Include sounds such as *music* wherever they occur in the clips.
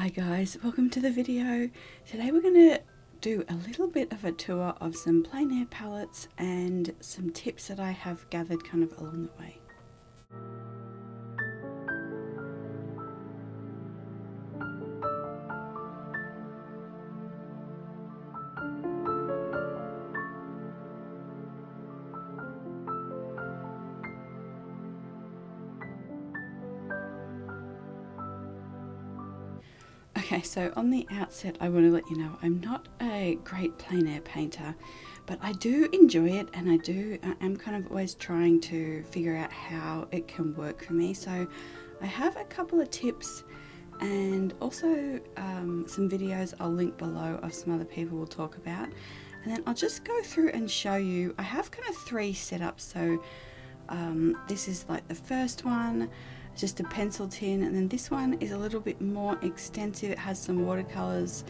Hi guys, welcome to the video. Today we're going to do a little bit of a tour of some plein air palettes and some tips that I have gathered kind of along the way. So on the outset, I want to let you know I'm not a great plein air painter, but I do enjoy it and I do, I am kind of always trying to figure out how it can work for me. So I have a couple of tips and also um, some videos I'll link below of some other people we'll talk about. And then I'll just go through and show you, I have kind of three setups. So um, this is like the first one just a pencil tin and then this one is a little bit more extensive. It has some watercolors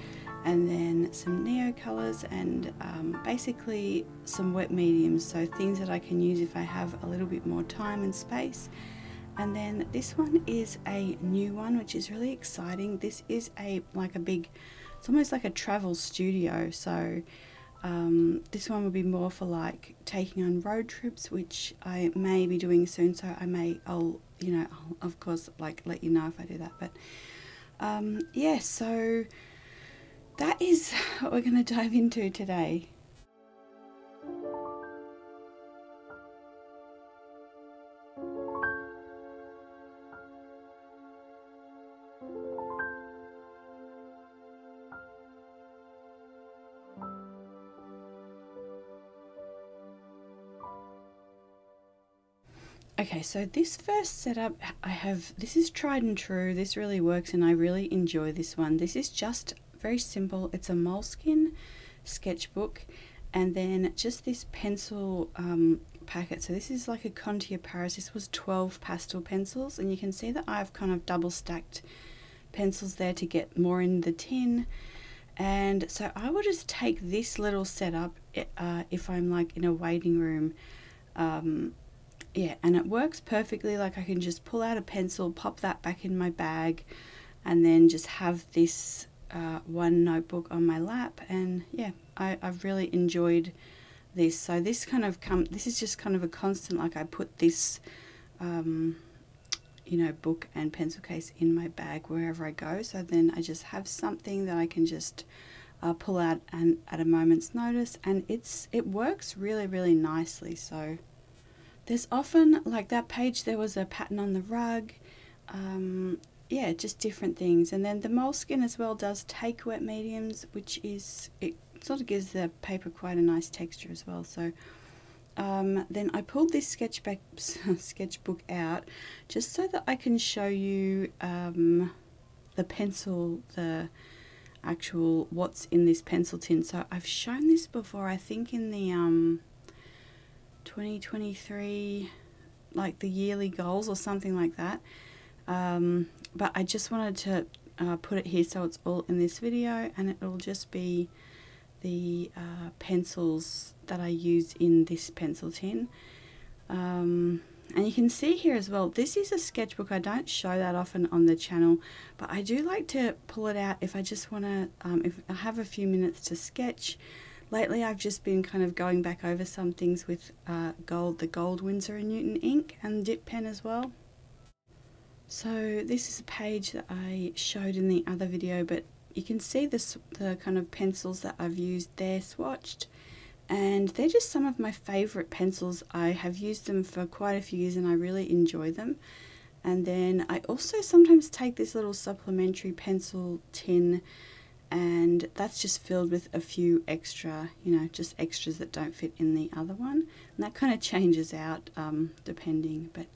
and then some Neocolors and um, basically some wet mediums so things that I can use if I have a little bit more time and space. And then this one is a new one which is really exciting. This is a like a big it's almost like a travel studio. So um, this one will be more for like taking on road trips, which I may be doing soon. So I may, I'll, you know, I'll of course like let you know if I do that. But um, yeah, so that is what we're going *laughs* to dive into today. Okay, so this first setup I have, this is tried and true, this really works and I really enjoy this one. This is just very simple, it's a moleskin sketchbook and then just this pencil um, packet. So this is like a Conte Paris, this was 12 pastel pencils and you can see that I've kind of double stacked pencils there to get more in the tin. And so I will just take this little setup uh, if I'm like in a waiting room um, yeah, and it works perfectly. Like I can just pull out a pencil, pop that back in my bag, and then just have this uh, one notebook on my lap. And yeah, I, I've really enjoyed this. So this kind of come, this is just kind of a constant. Like I put this, um, you know, book and pencil case in my bag wherever I go. So then I just have something that I can just uh, pull out and at a moment's notice, and it's it works really really nicely. So there's often, like that page, there was a pattern on the rug. Um, yeah, just different things. And then the moleskin as well does take wet mediums, which is, it sort of gives the paper quite a nice texture as well. So um, then I pulled this sketchbook, *laughs* sketchbook out just so that I can show you um, the pencil, the actual what's in this pencil tin. So I've shown this before, I think in the um, 2023 like the yearly goals or something like that. Um, but I just wanted to uh, put it here so it's all in this video and it'll just be the uh, pencils that I use in this pencil tin. Um, and you can see here as well this is a sketchbook. I don't show that often on the channel but I do like to pull it out if I just want to um, if I have a few minutes to sketch Lately I've just been kind of going back over some things with uh, gold, the gold Winsor & Newton ink and dip pen as well. So this is a page that I showed in the other video but you can see this, the kind of pencils that I've used there swatched and they're just some of my favourite pencils. I have used them for quite a few years and I really enjoy them. And then I also sometimes take this little supplementary pencil tin and that's just filled with a few extra, you know, just extras that don't fit in the other one. And that kind of changes out um, depending. But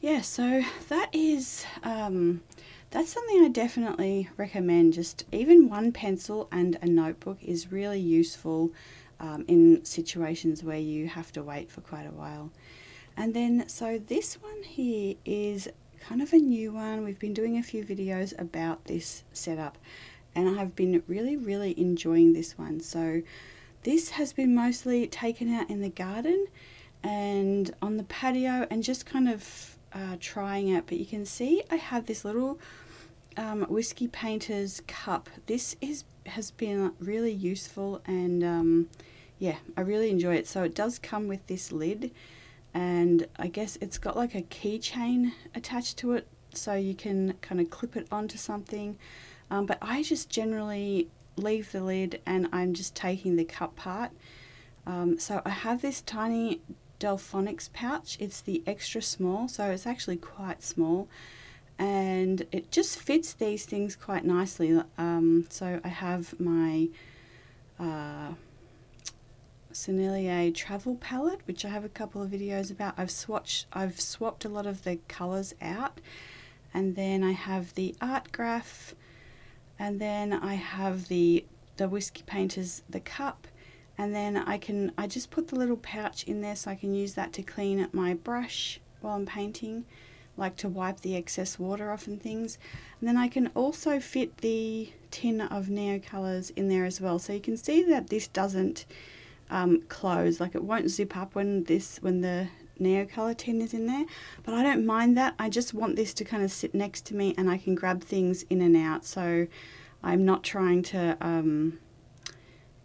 yeah, so that is, um, that's something I definitely recommend. Just even one pencil and a notebook is really useful um, in situations where you have to wait for quite a while. And then, so this one here is kind of a new one. We've been doing a few videos about this setup and I've been really really enjoying this one so this has been mostly taken out in the garden and on the patio and just kind of uh, trying it but you can see I have this little um, Whiskey Painter's cup. This is has been really useful and um, yeah, I really enjoy it. So it does come with this lid and I guess it's got like a keychain attached to it so you can kind of clip it onto something. Um, but I just generally leave the lid and I'm just taking the cup part. Um, so I have this tiny Delfonics pouch. It's the extra small, so it's actually quite small. And it just fits these things quite nicely. Um, so I have my uh, Sennelier travel palette, which I have a couple of videos about. I've swatched, I've swapped a lot of the colours out. And then I have the Art Artgraf, and then I have the the whiskey painters the cup. And then I can I just put the little pouch in there so I can use that to clean my brush while I'm painting like to wipe the excess water off and things. And then I can also fit the tin of Neocolors in there as well. So you can see that this doesn't um, close. Like it won't zip up when this when the Neocolor is in there but I don't mind that I just want this to kind of sit next to me and I can grab things in and out so I'm not trying to um,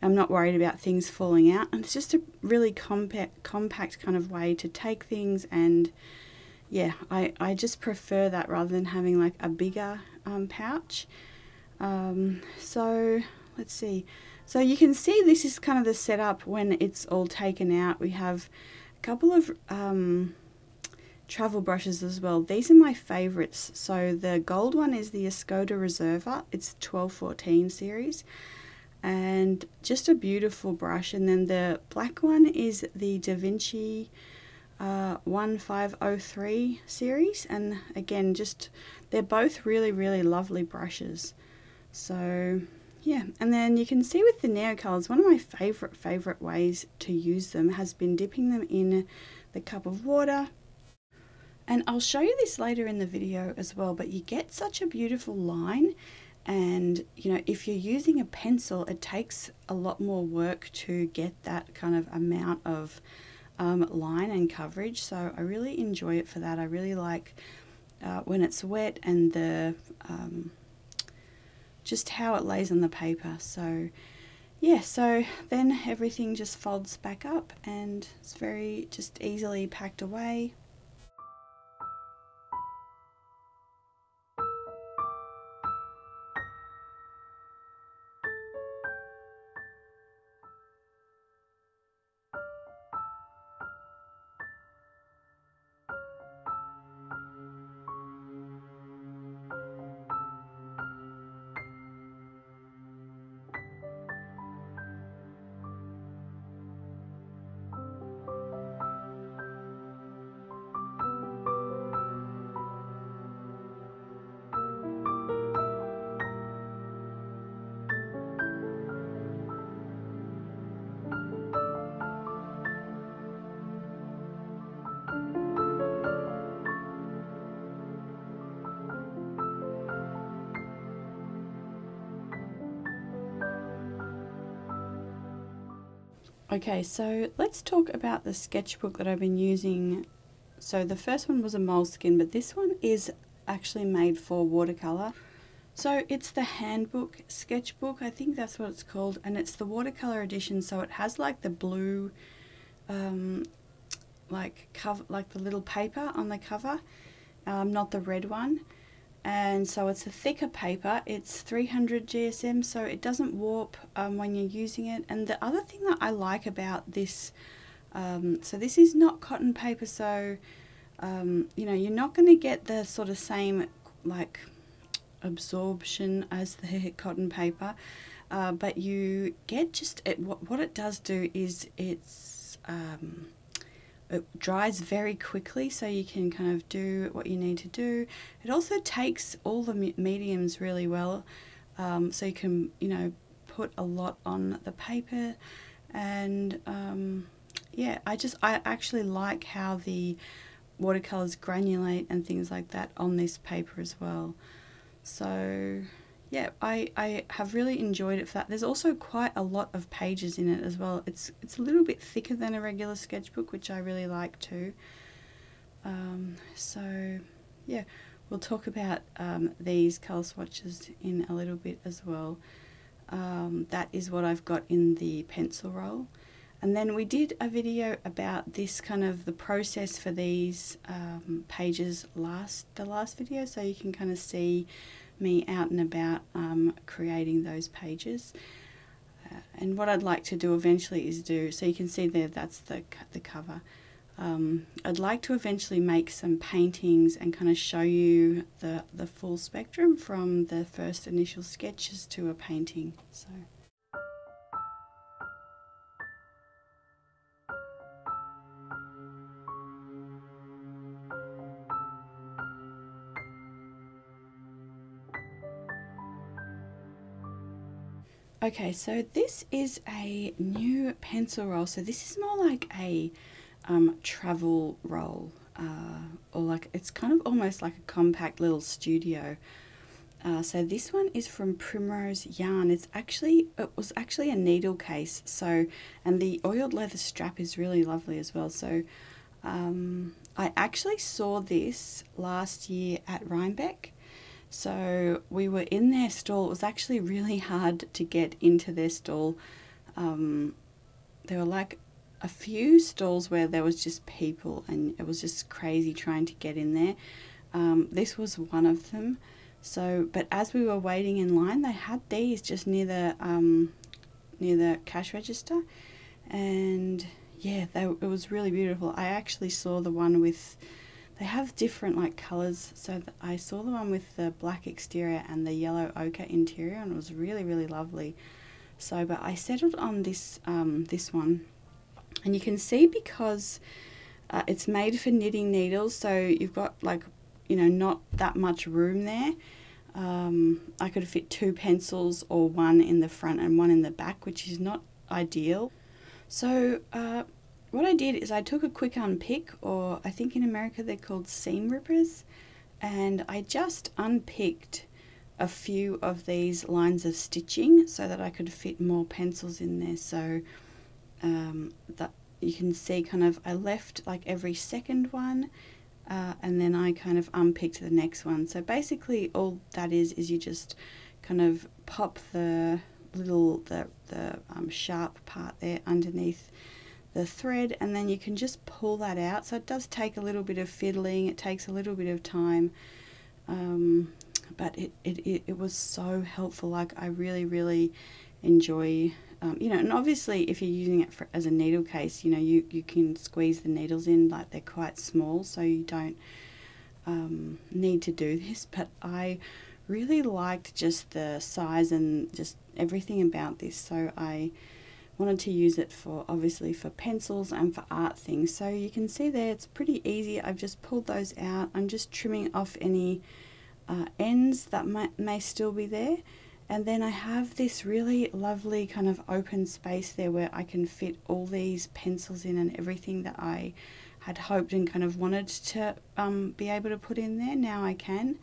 I'm not worried about things falling out. And it's just a really compact, compact kind of way to take things. And yeah, I, I just prefer that rather than having like a bigger um, pouch. Um, so let's see. So you can see this is kind of the setup when it's all taken out. We have couple of um, travel brushes as well. These are my favorites. So the gold one is the Escoda Reserva. It's 1214 series and just a beautiful brush and then the black one is the Da Vinci uh, 1503 series and again just they're both really really lovely brushes so yeah and then you can see with the Neocolours, one of my favorite favorite ways to use them has been dipping them in the cup of water. And I'll show you this later in the video as well but you get such a beautiful line. And you know if you're using a pencil it takes a lot more work to get that kind of amount of um, line and coverage. So I really enjoy it for that. I really like uh, when it's wet and the um, just how it lays on the paper. So yeah so then everything just folds back up and it's very just easily packed away Okay, so let's talk about the sketchbook that I've been using. So the first one was a moleskin, but this one is actually made for watercolor. So it's the handbook sketchbook, I think that's what it's called, and it's the watercolor edition. So it has like the blue, um, like cover, like the little paper on the cover, um, not the red one and so it's a thicker paper. It's 300 GSM so it doesn't warp um, when you're using it. And the other thing that I like about this um, so this is not cotton paper so um, you know you're not going to get the sort of same like absorption as the *laughs* cotton paper uh, but you get just it what, what it does do is it's um, it dries very quickly so you can kind of do what you need to do. It also takes all the mediums really well um, so you can, you know, put a lot on the paper and um, yeah, I just, I actually like how the watercolors granulate and things like that on this paper as well. So yeah, I, I have really enjoyed it for that. There's also quite a lot of pages in it as well. It's it's a little bit thicker than a regular sketchbook, which I really like too. Um, so, yeah, we'll talk about um, these colour swatches in a little bit as well. Um, that is what I've got in the pencil roll. And then we did a video about this kind of the process for these um, pages last the last video, so you can kind of see me out and about um, creating those pages. Uh, and what I'd like to do eventually is do so you can see there that's the the cover. Um, I'd like to eventually make some paintings and kind of show you the, the full spectrum from the first initial sketches to a painting. So. Okay, so this is a new pencil roll. So this is more like a um, travel roll, uh, or like it's kind of almost like a compact little studio. Uh, so this one is from Primrose Yarn. It's actually it was actually a needle case. So and the oiled leather strap is really lovely as well. So um, I actually saw this last year at Rhinebeck so we were in their stall. It was actually really hard to get into their stall. Um, there were like a few stalls where there was just people, and it was just crazy trying to get in there. Um, this was one of them. So, but as we were waiting in line, they had these just near the um, near the cash register, and yeah, they, it was really beautiful. I actually saw the one with they have different like colors. So I saw the one with the black exterior and the yellow ochre interior, and it was really really lovely. So, but I settled on this um, this one, and you can see because uh, it's made for knitting needles, so you've got like you know not that much room there. Um, I could fit two pencils or one in the front and one in the back, which is not ideal. So uh, what I did is I took a quick unpick, or I think in America they're called seam rippers, and I just unpicked a few of these lines of stitching so that I could fit more pencils in there. So um, that you can see kind of I left like every second one uh, and then I kind of unpicked the next one. So basically all that is is you just kind of pop the little the, the um, sharp part there underneath the thread and then you can just pull that out. So it does take a little bit of fiddling it takes a little bit of time um, but it, it, it, was so helpful. Like I really really enjoy um, you know and obviously if you're using it for, as a needle case you know you, you can squeeze the needles in like they're quite small so you don't um, need to do this. But I really liked just the size and just everything about this. So I wanted to use it for obviously for pencils and for art things. So you can see there it's pretty easy. I've just pulled those out. I'm just trimming off any uh, ends that might, may still be there. And then I have this really lovely kind of open space there where I can fit all these pencils in and everything that I had hoped and kind of wanted to um, be able to put in there. Now I can.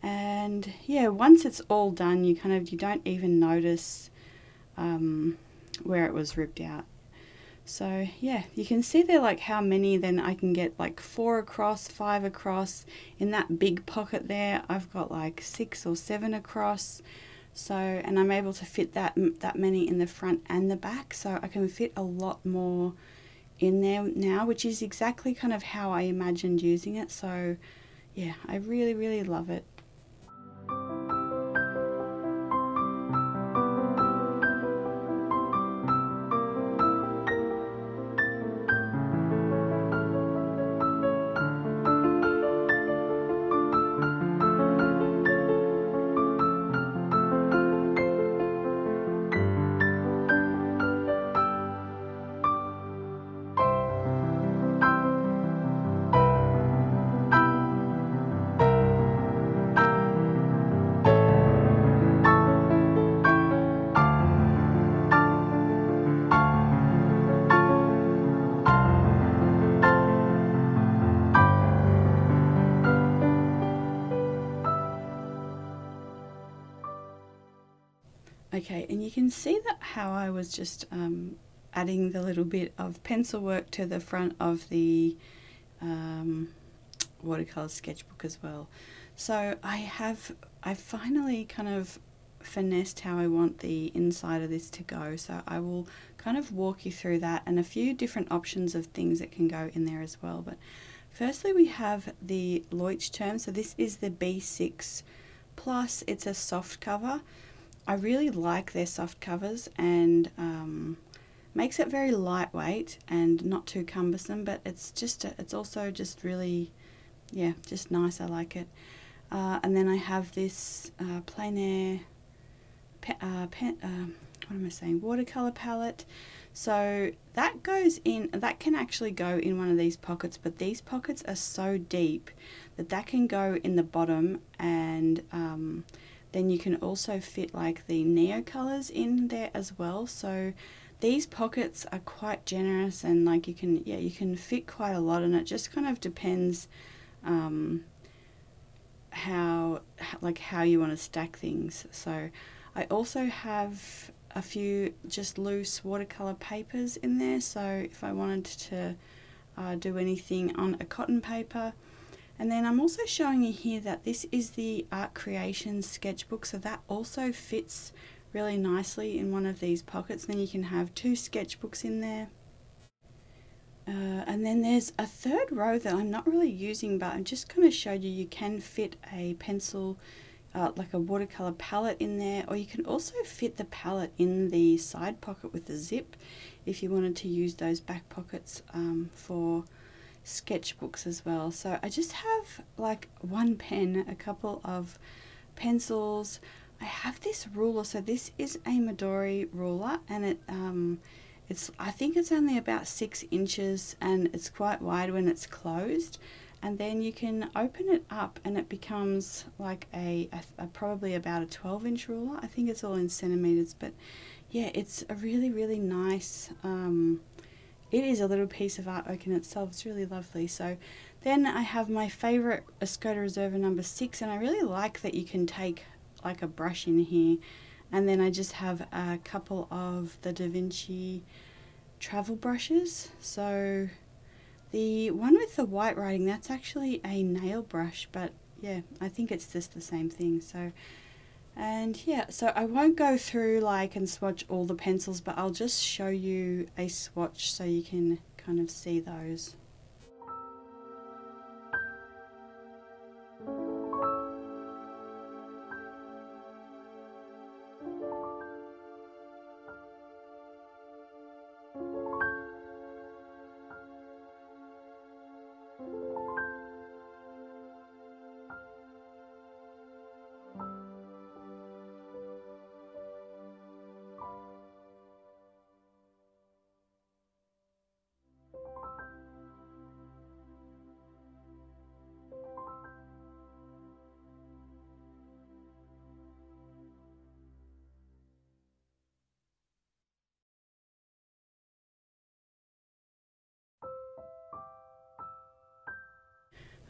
And yeah once it's all done you kind of you don't even notice um, where it was ripped out. So yeah, you can see there like how many then I can get like four across, five across. In that big pocket there, I've got like six or seven across. So, and I'm able to fit that, that many in the front and the back. So I can fit a lot more in there now, which is exactly kind of how I imagined using it. So yeah, I really, really love it. Okay, and you can see that how I was just um, adding the little bit of pencil work to the front of the um, watercolor sketchbook as well. So I have, I finally kind of finessed how I want the inside of this to go. So I will kind of walk you through that and a few different options of things that can go in there as well. But firstly, we have the Leuchtturm. So this is the B6 Plus. It's a soft cover. I really like their soft covers and um, makes it very lightweight and not too cumbersome. But it's just, a, it's also just really, yeah, just nice. I like it. Uh, and then I have this uh, plein air pe uh, pen, uh, what am I saying, watercolor palette. So that goes in, that can actually go in one of these pockets, but these pockets are so deep that that can go in the bottom and um, then you can also fit like the Neocolors in there as well. So these pockets are quite generous and like you can, yeah, you can fit quite a lot and it just kind of depends um, how, like how you want to stack things. So I also have a few just loose watercolor papers in there so if I wanted to uh, do anything on a cotton paper and then I'm also showing you here that this is the Art Creations sketchbook so that also fits really nicely in one of these pockets. Then you can have two sketchbooks in there. Uh, and then there's a third row that I'm not really using but I'm just going to show you. You can fit a pencil uh, like a watercolor palette in there or you can also fit the palette in the side pocket with the zip if you wanted to use those back pockets um, for sketchbooks as well. So I just have like one pen a couple of pencils. I have this ruler. So this is a Midori ruler and it um, it's I think it's only about six inches and it's quite wide when it's closed. And then you can open it up and it becomes like a, a, a, probably about a 12 inch ruler. I think it's all in centimeters but yeah it's a really really nice um, it is a little piece of artwork in itself. It's really lovely. So then I have my favorite Escoda Reserva number six and I really like that you can take like a brush in here. And then I just have a couple of the Da Vinci travel brushes. So the one with the white writing, that's actually a nail brush, but yeah, I think it's just the same thing. So, and yeah, so I won't go through like and swatch all the pencils, but I'll just show you a swatch so you can kind of see those.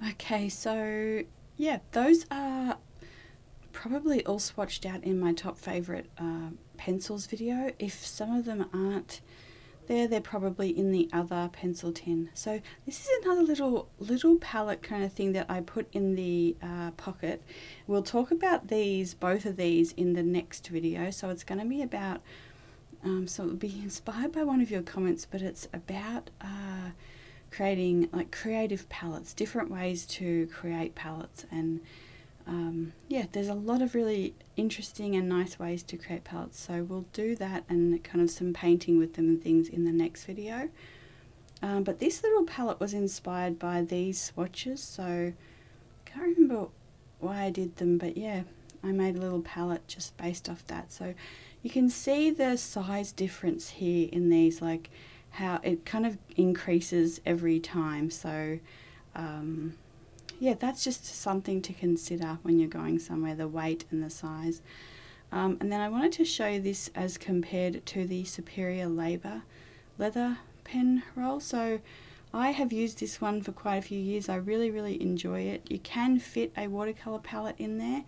Okay, so yeah, those are probably all swatched out in my top favorite uh, pencils video. If some of them aren't there, they're probably in the other pencil tin. So this is another little little palette kind of thing that I put in the uh, pocket. We'll talk about these, both of these, in the next video. So it's going to be about, um, so it'll be *laughs* inspired by one of your comments, but it's about. Uh, creating like creative palettes, different ways to create palettes and um, yeah, there's a lot of really interesting and nice ways to create palettes. So we'll do that and kind of some painting with them and things in the next video. Um, but this little palette was inspired by these swatches, so I can't remember why I did them, but yeah, I made a little palette just based off that. So you can see the size difference here in these, like how it kind of increases every time. So, um, yeah, that's just something to consider when you're going somewhere the weight and the size. Um, and then I wanted to show you this as compared to the Superior Labor leather pen roll. So I have used this one for quite a few years. I really, really enjoy it. You can fit a watercolor palette in there.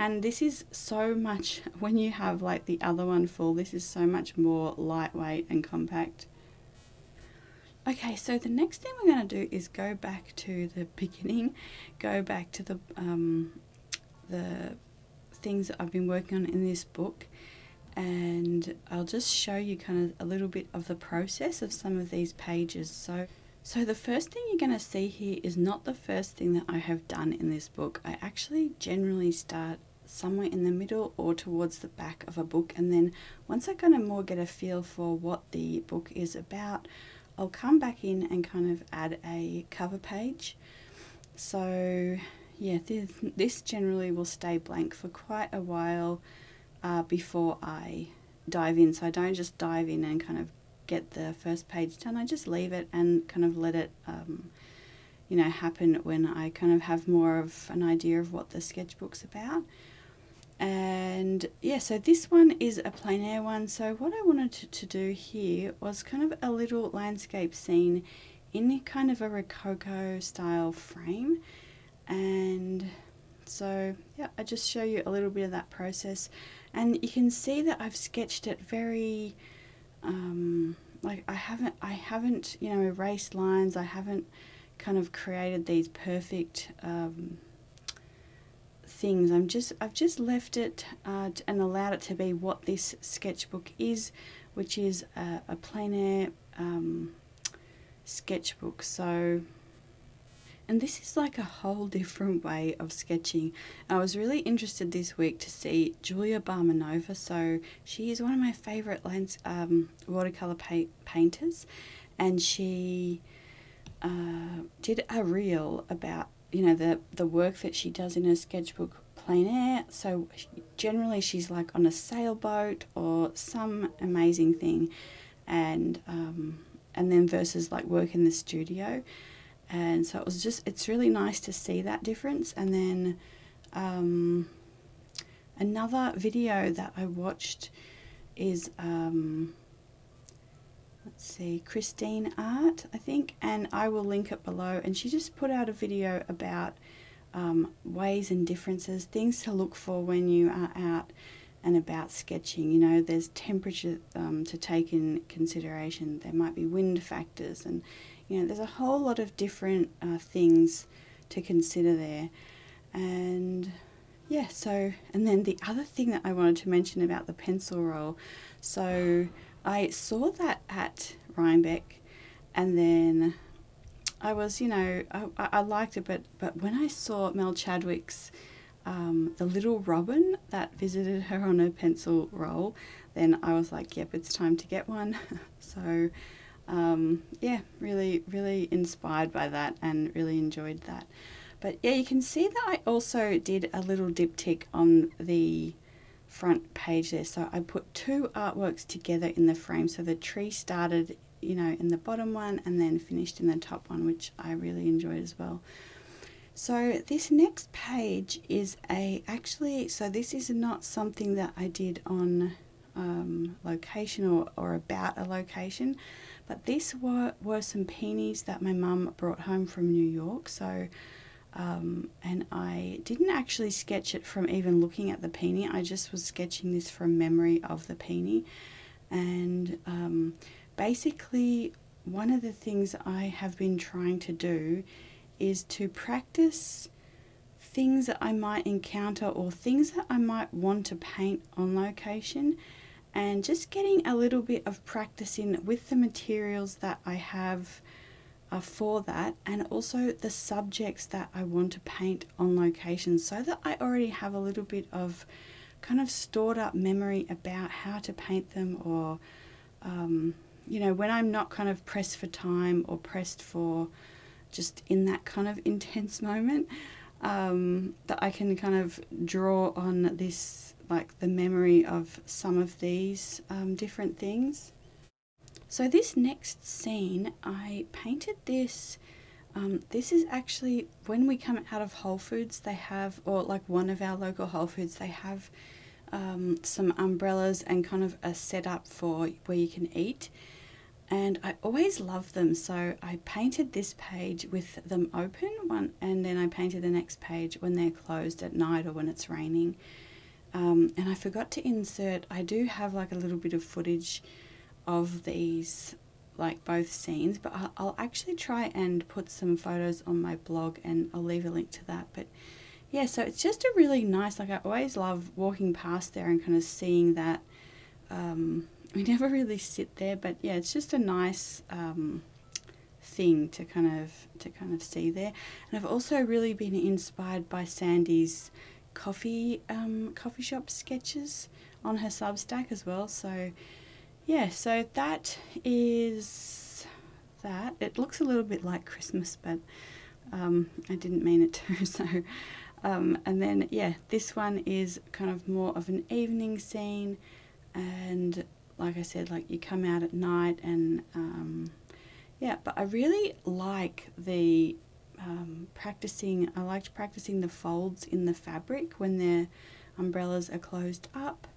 And this is so much, *laughs* when you have like the other one full, this is so much more lightweight and compact. Okay, so the next thing we're going to do is go back to the beginning, go back to the um, the things that I've been working on in this book, and I'll just show you kind of a little bit of the process of some of these pages. So, so the first thing you're going to see here is not the first thing that I have done in this book. I actually generally start somewhere in the middle or towards the back of a book, and then once I kind of more get a feel for what the book is about, I'll come back in and kind of add a cover page. So yeah, this, this generally will stay blank for quite a while uh, before I dive in. So I don't just dive in and kind of get the first page done. I just leave it and kind of let it, um, you know, happen when I kind of have more of an idea of what the sketchbook's about. And yeah, so this one is a plein air one. So what I wanted to, to do here was kind of a little landscape scene in kind of a Rococo style frame. And so yeah, I just show you a little bit of that process and you can see that I've sketched it very um, like I haven't I haven't you know erased lines I haven't kind of created these perfect um, things I'm just I've just left it uh, and allowed it to be what this sketchbook is which is a, a plein air um, sketchbook so and this is like a whole *laughs* different way of sketching. I was really interested this week to see Julia Barminova. So she is one of my favourite lands, um, watercolour pa- painters, and she uh, did a reel about you know the the work that she does in her sketchbook plein air. So generally she's like on a sailboat or some amazing thing, and um, and then versus like work in the studio. And so it was just it's really nice to see that difference. And then um, another video that I watched is um, let's see Kristine Art I think and I will link it below and she just put out a video about um, ways and differences things to look for when you are out and about sketching you know there's temperature um, to take in consideration there might be wind factors and you know, there's a whole lot of different uh, things to consider there. And yeah, so, and then the other thing that I wanted to mention about the pencil roll. So I saw that at Rhinebeck and then I was, you know, I, I liked it, but, but when I saw Mel Chadwick's um, The Little Robin that visited her on her pencil roll, then I was like, yep, it's time to get one. *laughs* so um, yeah, really, really inspired by that and really enjoyed that. But yeah, you can see that I also did a little diptych on the front page there. So I put two artworks together in the frame. So the tree started, you know, in the bottom one and then finished in the top one, which I really enjoyed as well. So this next page is a, actually, so this is not something that I did on um, location or, or about a location. But these were, were some peonies that my mum brought home from New York. So, um, and I didn't actually sketch it from even looking at the peony. I just was sketching this from memory of the peony. And um, basically, one of the things I have been trying to do is to practice things that I might encounter or things that I might want to paint on location and just getting a little bit of practice in with the materials that I have uh, for that and also the subjects that I want to paint on location so that I already have a little bit of kind of stored up memory about how to paint them or um, you know when I'm not kind of pressed for time or pressed for just in that kind of *laughs* intense moment um, that I can kind of draw on this like the memory of some of these um, different things. So this next scene, I painted this. Um, this is actually when we come out of Whole Foods, they have, or like one of our local Whole Foods, they have um, some umbrellas and kind of a setup for where you can eat. And I always love them, so I painted this page with them open, one, and then I painted the next page when they're closed at night or when it's raining. Um, and I forgot to insert, I do have like a little bit of footage of these like both scenes, but I'll, actually try and put some photos on my blog and I'll leave a link to that. But yeah, so it's just a really nice, like I always love walking past there and kind of seeing that. Um, *laughs* we never really sit there, but yeah, it's just a nice um, thing to kind of to kind of see there. And I've also really been inspired by Sandi's coffee um, coffee shop sketches on her Substack as well. So yeah, so that is that. It looks a little bit like Christmas, but um, I didn't mean it to. *laughs* So um, and then, yeah, this one is kind of more of an evening scene. And like I said, like you come out at night and, um, yeah, but I really like the um, practicing, I liked practicing the folds in the fabric when their umbrellas are closed up.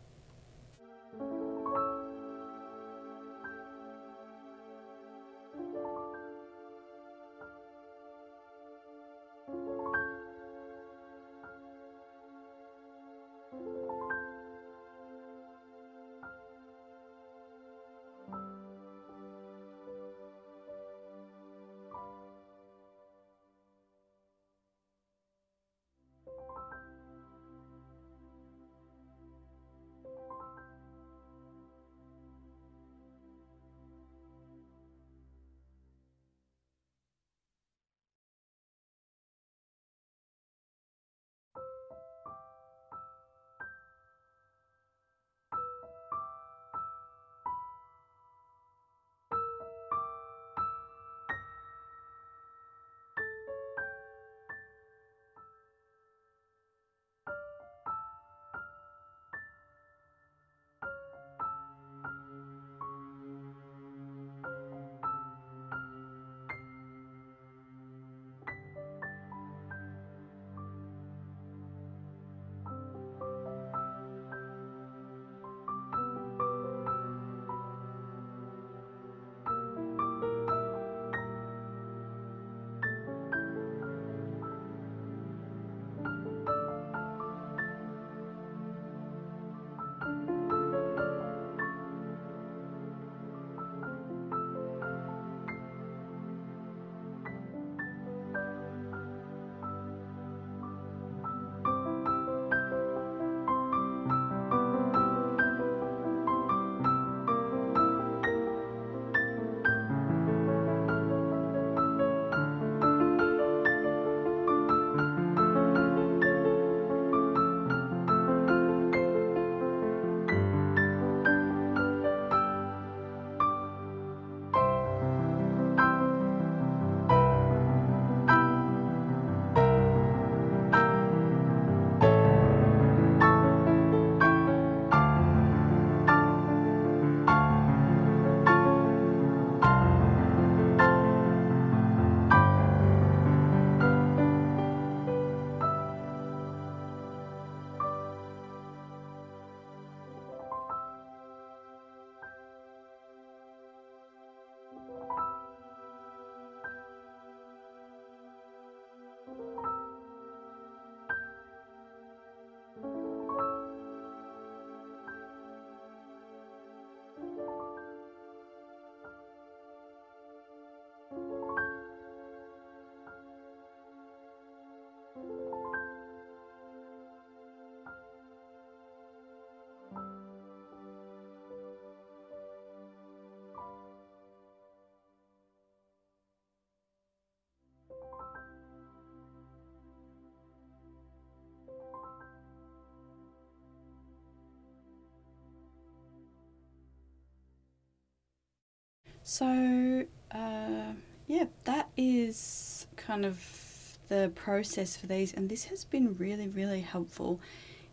So, uh, yeah, that is kind of the process for these, and this has been really, really helpful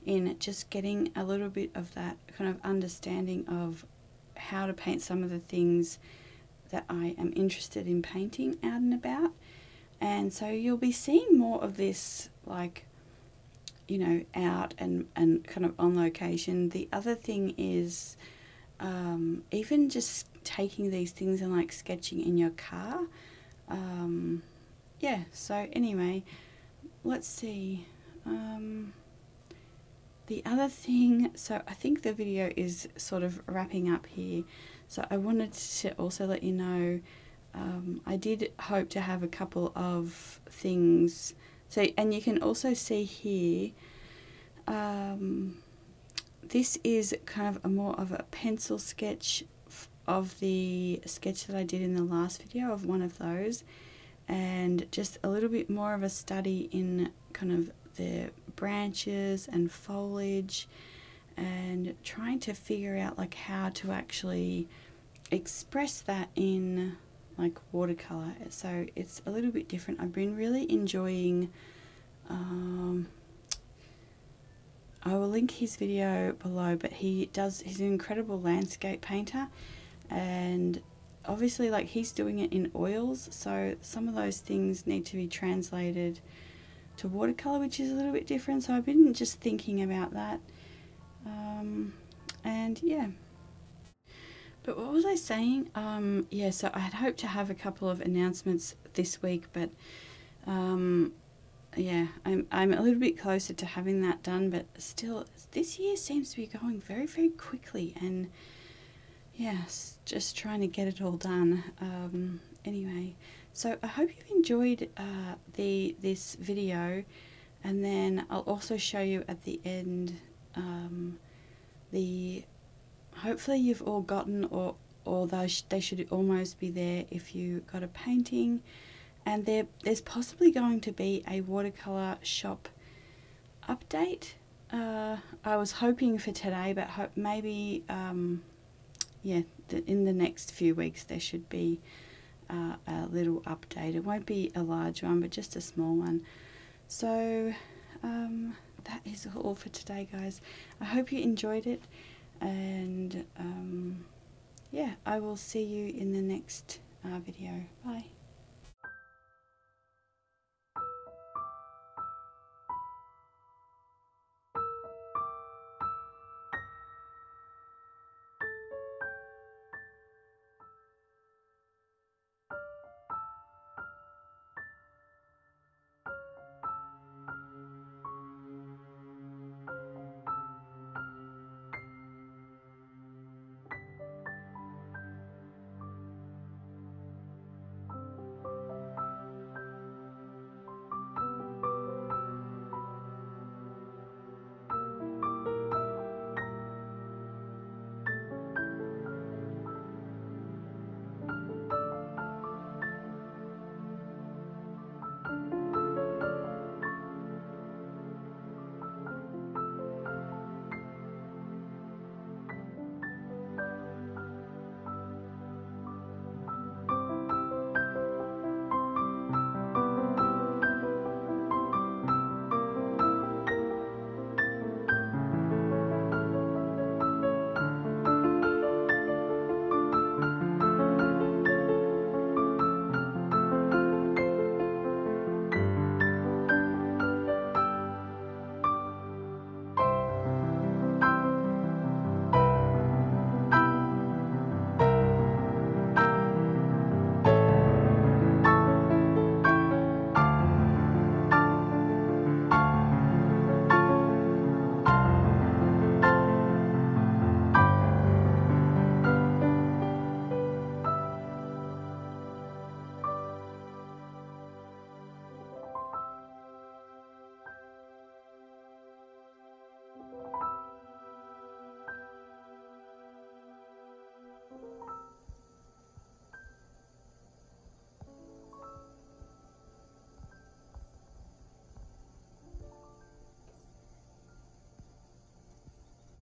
in just getting a little bit of that kind of understanding of how to paint some of the things that I am interested in painting out and about. And so you'll be seeing more of this, like, you know, out and, and kind of on location. The other thing is um, even just taking these things and like sketching in your car. Um, yeah, so anyway, let's see. Um, the other thing, so I think the video is sort of wrapping up here. So I wanted to also let you know um, I did hope to have a couple of things. So, and you can also see here, um, this is kind of a more of a pencil sketch of the sketch that I did in the last video of one of those and just a little bit more of a study in kind of the branches and foliage and trying to figure out like how to actually express that in like watercolor. So it's a little bit different. I've been really enjoying um, I will link his video below but he does he's an incredible landscape painter and obviously like he's doing it in oils so some of those things need to be translated to watercolor which is a little bit different so I've been just thinking about that. Um, and yeah. But what was I saying? Um, yeah so I had hoped to have a couple of announcements this week but um, yeah I'm, I'm a little bit closer to having that done but still this year seems to be going very very quickly and yes, just trying to get it all done. Um, anyway, so I hope you've enjoyed uh, the this video, and then I'll also show you at the end um, the. Hopefully, you've all gotten or or those they should almost be there if you got a painting, and there there's possibly going to be a watercolor shop update. Uh, I was hoping for today, but hope maybe. Um, yeah, the, in the next few weeks there should be uh, a little update. It won't be a large one, but just a small one. So um, that is all for today, guys. I hope you enjoyed it, and um, yeah, I will see you in the next uh, video. Bye.